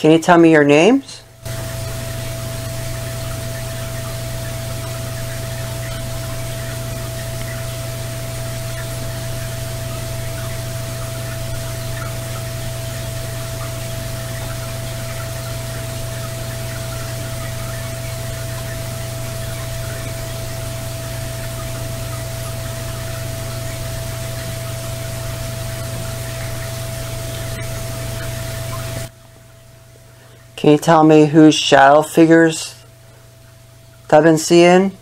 Can you tell me your names? Can you tell me whose shadow figures I've been seeing?